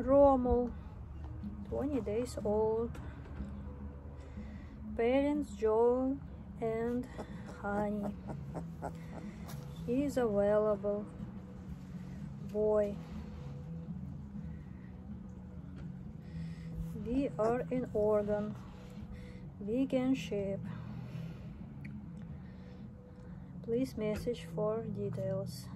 Romul, 20 days old. Parents Joe and Honey. He is available. Boy. We are in Oregon. We can ship. Please message for details.